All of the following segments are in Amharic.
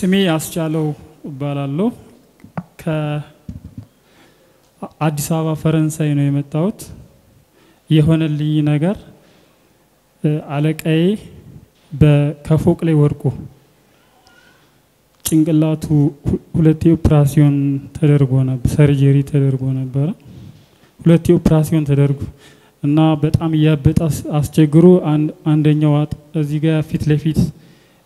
ስሜ አስቻለው እባላለሁ። ከአዲስ አበባ ፈረንሳይ ነው የመጣሁት። የሆነልኝ ነገር አለቃዬ ከፎቅ ላይ ወድቆ ጭንቅላቱ ሁለቴ ኦፕራሲዮን ተደርጎ ነበር፣ ሰርጀሪ ተደርጎ ነበረ። ሁለቴ ኦፕራሲዮን ተደርጎ እና በጣም እያበጠ አስቸግሮ አንደኛው እዚህ ጋር ፊት ለፊት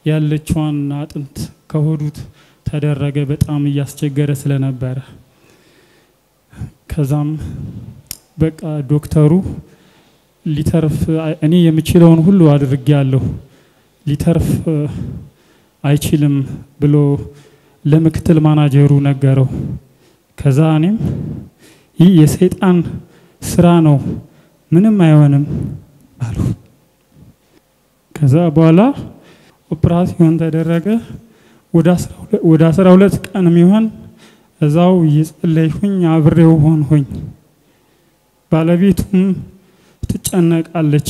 ያለችዋን አጥንት ከሆዱት ተደረገ። በጣም እያስቸገረ ስለነበረ ከዛም በቃ ዶክተሩ ሊተርፍ እኔ የምችለውን ሁሉ አድርጌያለሁ ሊተርፍ አይችልም ብሎ ለምክትል ማናጀሩ ነገረው። ከዛ እኔም ይህ የሰይጣን ስራ ነው፣ ምንም አይሆንም አሉ። ከዛ በኋላ ኦፕራሲዮን ተደረገ። ወደ አስራ ሁለት ቀን የሚሆን እዛው እየጸለይሁኝ አብሬው ሆንሁኝ። ባለቤቱም ትጨነቃለች።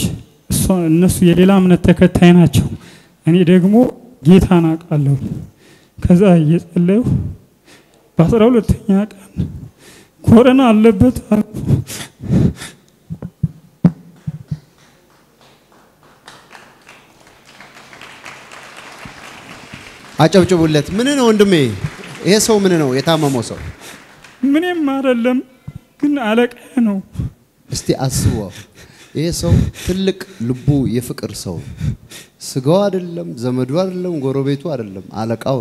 እነሱ የሌላ እምነት ተከታይ ናቸው። እኔ ደግሞ ጌታን አውቃለሁ። ከዛ እየጸለዩ በአስራ ሁለተኛ ቀን ኮረና አለበት አጨብጭቡለት። ምን ነው ወንድሜ? ይሄ ሰው ምን ነው የታመመው ሰው? ምንም አይደለም፣ ግን አለቃዬ ነው። እስቲ አስበው። ይሄ ሰው ትልቅ ልቡ የፍቅር ሰው ስጋው አይደለም፣ ዘመዱ አይደለም፣ ጎረቤቱ አይደለም፣ አለቃው።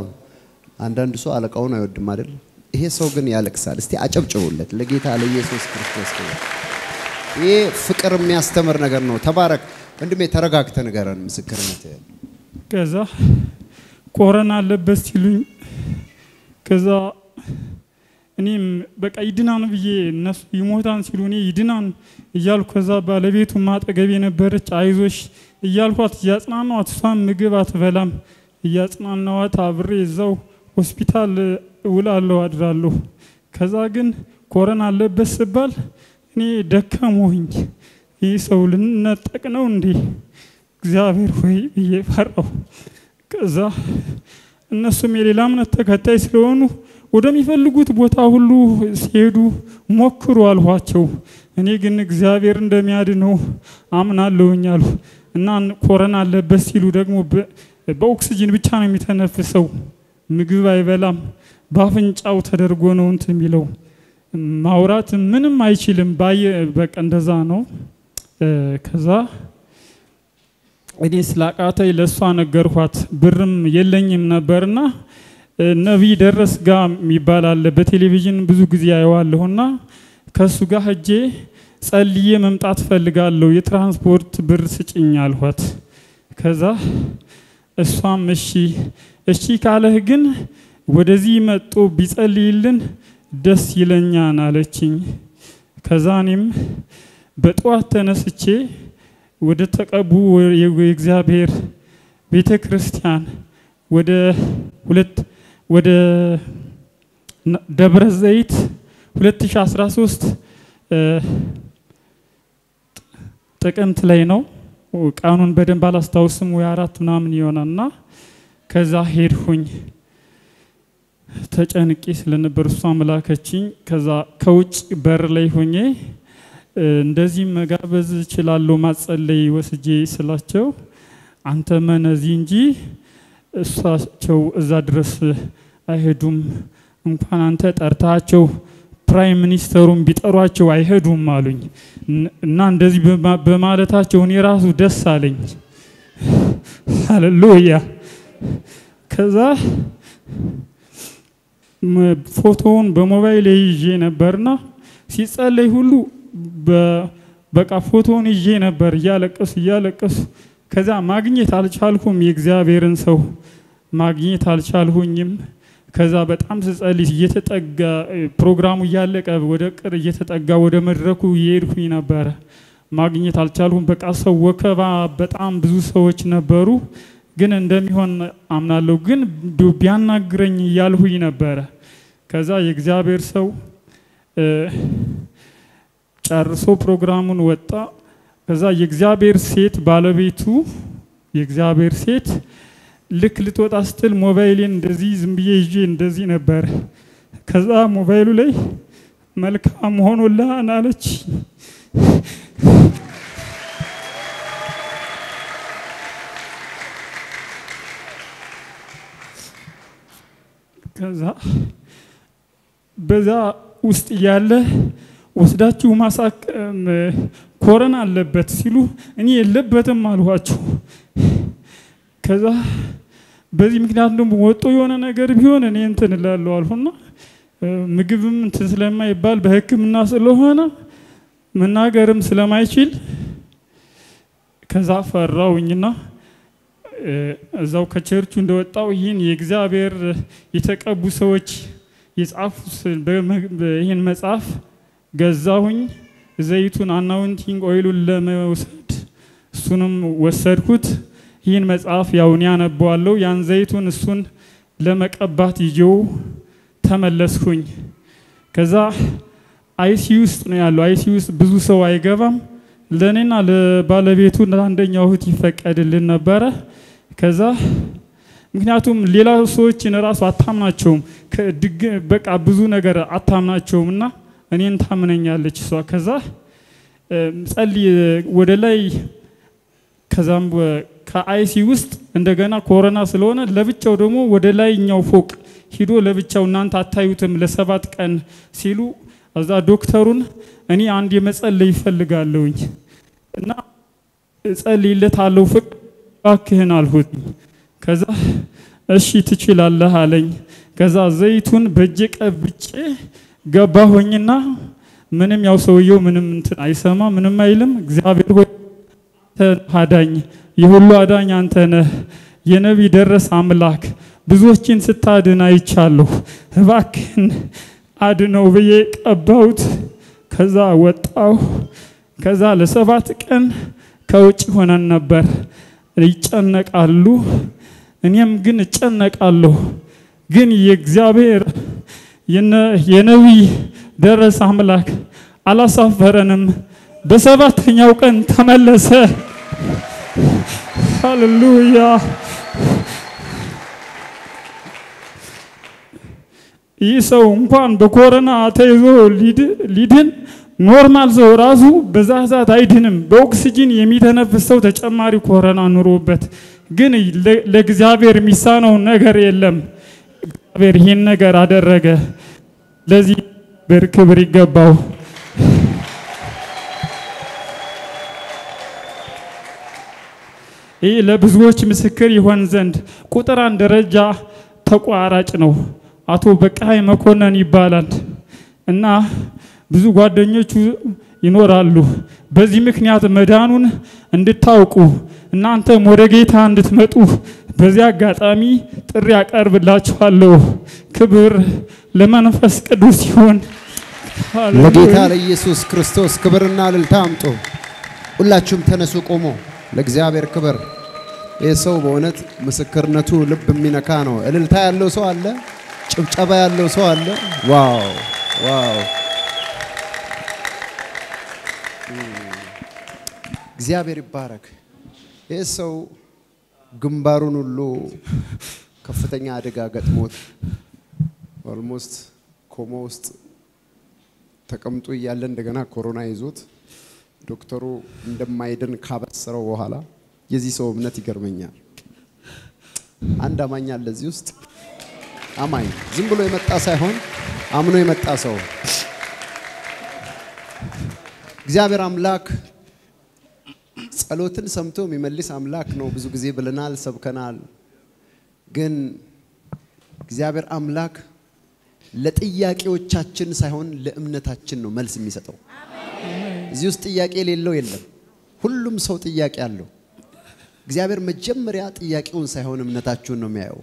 አንዳንድ ሰው አለቃውን አይወድም አይደለም። ይሄ ሰው ግን ያለቅሳል። እስቲ አጨብጭቡለት ለጌታ ለኢየሱስ ክርስቶስ ይሄ ፍቅር የሚያስተምር ነገር ነው። ተባረክ ወንድሜ። ተረጋግተ ንገረን ምስክርነት። ከዛ ኮረና አለበት ሲሉኝ ከዛ እኔም በቃ ይድናን ብዬ እነሱ ይሞታን ሲሉ እኔ ይድናን እያልኩ ከዛ ባለቤቱ ማጠገብ የነበረች አይዞሽ እያልኳት እያጽናናዋት እሷን ምግብ አትበላም እያጽናናዋት አብሬ እዛው ሆስፒታል እውላለሁ አድራለሁ። ከዛ ግን ኮረና አለበት ስባል እኔ ደከሞኝ ይህ ሰው ልነጠቅ ነው እንዴ እግዚአብሔር ሆይ ብዬ ፈራው። ከዛ እነሱም የሌላ እምነት ተከታይ ስለሆኑ ወደሚፈልጉት ቦታ ሁሉ ሲሄዱ ሞክሩ አልኋቸው። እኔ ግን እግዚአብሔር እንደሚያድነው አምናለሁኝ አሉ እና ኮረና አለበት ሲሉ ደግሞ በኦክስጅን ብቻ ነው የሚተነፍሰው፣ ምግብ አይበላም፣ በአፍንጫው ተደርጎ ነው እንትን የሚለው ማውራት ምንም አይችልም። ባየ በቃ እንደዛ ነው። ከዛ እኔ ስላቃተኝ ለእሷ ነገርኳት። ብርም የለኝም ነበርና ነቢይ ደረስ ጋ የሚባል አለ በቴሌቪዥን ብዙ ጊዜ አየዋለሁና ከእሱ ጋር ሄጄ ጸልዬ መምጣት ፈልጋለሁ የትራንስፖርት ብር ስጭኝ አልኋት። ከዛ እሷም እሺ እሺ ካለህ ግን ወደዚህ መጦ ቢጸልይልን ደስ ይለኛን አለችኝ። ከዛ እኔም በጠዋት ተነስቼ ወደ ተቀቡ የእግዚአብሔር ቤተ ክርስቲያን ወደ ሁለት ወደ ደብረ ዘይት 2013 ጥቅምት ላይ ነው። ቀኑን በደንብ አላስታውስም፣ ወይ አራት ምናምን ይሆናልና ከዛ ሄድሁኝ። ተጨንቄ ስለነበር እሷ መላከችኝ። ከዛ ከውጭ በር ላይ ሆኜ እንደዚህ መጋበዝ እችላለሁ ማጸለይ ወስጄ ስላቸው አንተ መነዚ እንጂ እሳቸው እዛ ድረስ አይሄዱም። እንኳን አንተ ጠርታቸው prime minister ኡን ቢጠሯቸው አይሄዱም አሉኝ እና እንደዚህ በማለታቸው እኔ ራሱ ደስ አለኝ። ሃሌሉያ። ከዛ ፎቶውን በሞባይል ይዤ ነበርና ሲጸለይ ሁሉ በቃ ፎቶውን ይዤ ነበር እያለቀሱ እያለቀሱ ከዛ ማግኘት አልቻልኩም። የእግዚአብሔርን ሰው ማግኘት አልቻልሁኝም። ከዛ በጣም ስጸልይ እየተጠጋ ፕሮግራሙ እያለቀ ወደ ቅር እየተጠጋ ወደ መድረኩ እየሄድኩኝ ነበረ። ማግኘት አልቻልኩም። በቃ ሰው ወከባ፣ በጣም ብዙ ሰዎች ነበሩ። ግን እንደሚሆን አምናለሁ። ግን ቢያናግረኝ እያልሁኝ ነበረ። ከዛ የእግዚአብሔር ሰው ጨርሶ ፕሮግራሙን ወጣ። ከዛ የእግዚአብሔር ሴት ባለቤቱ የእግዚአብሔር ሴት ልክ ልትወጣ ስትል ሞባይሌን እንደዚህ ዝም ብዬ ይዤ እንደዚህ ነበር። ከዛ ሞባይሉ ላይ መልካም ሆኖልሃል አለች። ከዛ በዛ ውስጥ እያለ ወስዳችሁ ማሳከም ኮረና አለበት ሲሉ እኔ የለበትም አልኋቸው። ከዛ በዚህ ምክንያት ደግሞ ወጦ የሆነ ነገር ቢሆን እኔ እንትን እላለሁ አልሁና ምግብም እንትን ስለማይባል በሕክምና ስለሆነ መናገርም ስለማይችል ከዛ ፈራውኝና እዛው ከቸርቹ እንደወጣው ይህን የእግዚአብሔር የተቀቡ ሰዎች የጻፉት ይህን መጽሐፍ ገዛሁኝ። ዘይቱን anointing oil ኡን ለመውሰድ እሱንም ወሰድኩት። ይህን መጽሐፍ ያውን ያነበዋለሁ። ያን ዘይቱን እሱን ለመቀባት ይዤው ተመለስኩኝ። ከዛ ICU ውስጥ ነው ያለው። ICU ውስጥ ብዙ ሰው አይገባም። ለእኔና ለባለቤቱ ለአንደኛው እህት ይፈቀድልን ነበረ። ከዛ ምክንያቱም ሌላ ሰዎችን እራሱ አታምናቸውም፣ በቃ ብዙ ነገር አታምናቸውም እና እኔን ታምነኛለች እሷ። ከዛ ጸልይ ወደ ላይ ከዛም ከአይሲ ውስጥ እንደገና ኮሮና ስለሆነ ለብቻው ደግሞ ወደ ላይኛው ፎቅ ሂዶ ለብቻው እናንተ አታዩትም ለሰባት ቀን ሲሉ እዛ ዶክተሩን እኔ አንድ የመጸለይ ይፈልጋለሁኝ እና እጸልይለታለሁ ፍቅር እባክህን አልሁት። ከዛ እሺ ትችላለህ አለኝ። ከዛ ዘይቱን በእጄ ቀብጬ ገባሁኝና ምንም ያው ሰውየው ምንም እንትን አይሰማ ምንም አይልም። እግዚአብሔር ሆይ አዳኝ የሁሉ አዳኝ አንተ ነህ፣ የነቢይ ደረሰ አምላክ ብዙዎችን ስታድን አይቻለሁ፣ እባክህን አድነው ብዬ ቀባሁት። ከዛ ወጣሁ። ከዛ ለሰባት ቀን ከውጭ ሆነን ነበር። ይጨነቃሉ፣ እኔም ግን እጨነቃለሁ። ግን የእግዚአብሔር የነቢይ ደረሰ አምላክ አላሳፈረንም። በሰባተኛው ቀን ተመለሰ። ሃሌሉያ። ይህ ሰው እንኳን በኮሮና ተይዞ ሊድን normal ሰው ራሱ በዛ ሰዓት አይድንም። በኦክሲጂን የሚተነፍስ ሰው ተጨማሪ ኮሮና ኑሮበት፣ ግን ለእግዚአብሔር የሚሳነው ነገር የለም። እግዚአብሔር ይህን ነገር አደረገ። ለዚህ በር ክብር ይገባው። ይህ ለብዙዎች ምስክር ይሆን ዘንድ ቁጥር አንድ ደረጃ ተቋራጭ ነው። አቶ በቃይ መኮንን ይባላል እና ብዙ ጓደኞቹ ይኖራሉ። በዚህ ምክንያት መዳኑን እንድታውቁ እናንተም ወደ ጌታ እንድትመጡ በዚህ አጋጣሚ ጥሪ አቀርብላችኋለሁ። ክብር ለመንፈስ ቅዱስ ይሁን። ለጌታ ለኢየሱስ ክርስቶስ ክብርና እልልታ አምጡ። ሁላችሁም ተነሱ፣ ቆሞ ለእግዚአብሔር ክብር። ይህ ሰው በእውነት ምስክርነቱ ልብ የሚነካ ነው። እልልታ ያለው ሰው አለ፣ ጭብጨባ ያለው ሰው አለ። wow wow! እግዚአብሔር ይባረክ። ይህ ሰው ግንባሩን ሁሉ ከፍተኛ አደጋ ገጥሞት almost coma ውስጥ ተቀምጦ እያለ እንደገና ኮሮና ይዞት ዶክተሩ እንደማይድን ካበሰረው በኋላ የዚህ ሰው እምነት ይገርመኛል። አንድ አማኝ አለ እዚህ ውስጥ አማኝ ዝም ብሎ የመጣ ሳይሆን አምኖ የመጣ ሰው እግዚአብሔር አምላክ ጸሎትን ሰምቶ የሚመልስ አምላክ ነው። ብዙ ጊዜ ብለናል፣ ሰብከናል። ግን እግዚአብሔር አምላክ ለጥያቄዎቻችን ሳይሆን ለእምነታችን ነው መልስ የሚሰጠው። እዚህ ውስጥ ጥያቄ የሌለው የለም። ሁሉም ሰው ጥያቄ አለው። እግዚአብሔር መጀመሪያ ጥያቄውን ሳይሆን እምነታችሁን ነው የሚያየው።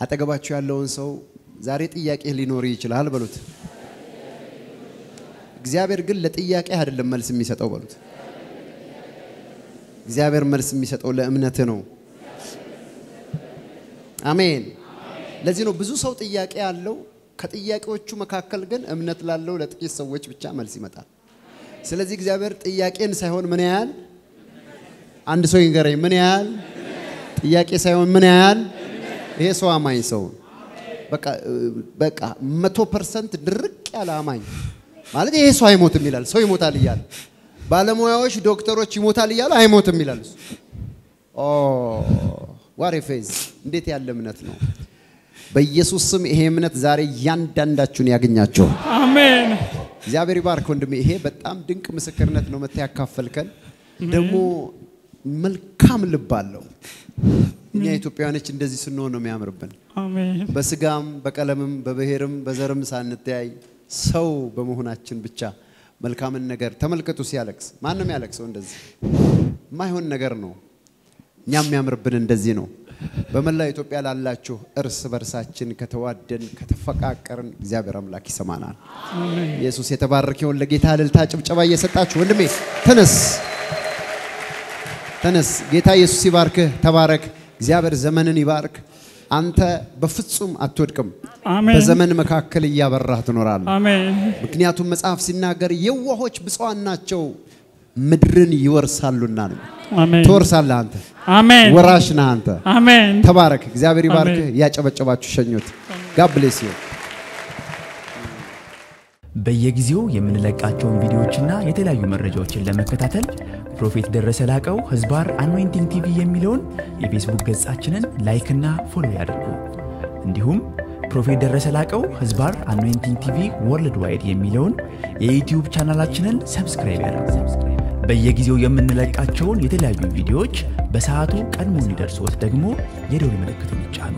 አጠገባችሁ ያለውን ሰው ዛሬ ጥያቄ ሊኖር ይችላል በሉት። እግዚአብሔር ግን ለጥያቄ አይደለም መልስ የሚሰጠው በሉት። እግዚአብሔር መልስ የሚሰጠው ለእምነት ነው። አሜን። ለዚህ ነው ብዙ ሰው ጥያቄ ያለው። ከጥያቄዎቹ መካከል ግን እምነት ላለው ለጥቂት ሰዎች ብቻ መልስ ይመጣል። ስለዚህ እግዚአብሔር ጥያቄን ሳይሆን ምን ያህል አንድ ሰው ይንገረኝ፣ ምን ያህል ጥያቄ ሳይሆን ምን ያህል ይሄ ሰው አማኝ ሰው በቃ መቶ percent ድርቅ ያለ አማኝ ማለት ይሄ ሰው አይሞትም ይላል። ሰው ይሞታል እያለ ባለሙያዎች ዶክተሮች ይሞታል እያለ አይሞትም ይላል እሱ። ኦ ዋሬ ፌዝ እንዴት ያለ እምነት ነው! በኢየሱስ ስም ይሄ እምነት ዛሬ እያንዳንዳችሁን ያገኛቸው። አሜን እግዚአብሔር ይባርክ ወንድሜ። ይሄ በጣም ድንቅ ምስክርነት ነው መጥተህ ያካፈልከን። ደግሞ መልካም ልብ አለው። እኛ ኢትዮጵያውያኖች እንደዚህ ስንሆን ነው የሚያምርብን። በስጋም በቀለምም በብሔርም በዘርም ሳንተያይ ሰው በመሆናችን ብቻ መልካምን ነገር ተመልከቱ። ሲያለቅስ ማንም ያለቅሰው እንደዚህ የማይሆን ነገር ነው። እኛ የሚያምርብን እንደዚህ ነው። በመላ ኢትዮጵያ ላላችሁ እርስ በርሳችን ከተዋደን ከተፈቃቀርን እግዚአብሔር አምላክ ይሰማናል። ኢየሱስ የተባረከውን ለጌታ እልልታ ጭብጨባ እየሰጣችሁ ወንድሜ ተነስ ተነስ። ጌታ ኢየሱስ ይባርክህ። ተባረክ። እግዚአብሔር ዘመንን ይባርክ። አንተ በፍጹም አትወድቅም። አሜን በዘመን መካከል እያበራህ ትኖራለህ። አሜን ምክንያቱም መጽሐፍ ሲናገር የዋሆች ብፁዓን ናቸው ምድርን ይወርሳሉና ነው። አሜን ትወርሳለህ አንተ፣ አሜን ወራሽ ነህ አንተ። አሜን ተባረክ። እግዚአብሔር ይባርክህ። አሜን። እያጨበጨባችሁ ሸኙት። God bless you። በየጊዜው የምንለቃቸውን ቪዲዮዎችና የተለያዩ መረጃዎችን ለመከታተል Prophet ደረሰ ላቀው ህዝባር Anointing TV የሚለውን የፌስቡክ ገጻችንን like ና follow ያድርጉ። እንዲሁም Prophet ደረሰ ላቀው ህዝባር Anointing TV Worldwide የሚለውን የዩትዩብ ቻናላችንን subscribe ያድርጉ። በየጊዜው የምንለቃቸውን የተለያዩ ቪዲዮዎች በሰዓቱ ቀድሞ እንዲደርሶት ደግሞ የደውል ምልክቱን ይጫኑ።